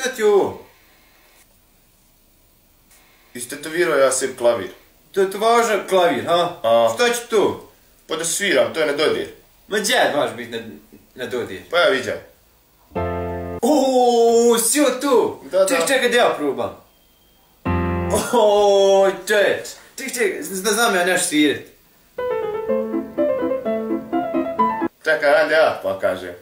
Šta ti je ovo? Istetovirao ja sebi klavir. To je to važan klavir, ha? A. Šta će to? Pa da sviram, to je na dodir. Ma gdje baš biti na, na dodir? Pa ja vidjam. Oooo, si o tu? Da, da. Ček, čekaj, da ja probam. Oooo, čet. Ček, ček, da znam ja nešto svirat. Čekaj, ajde ja, pa kažem.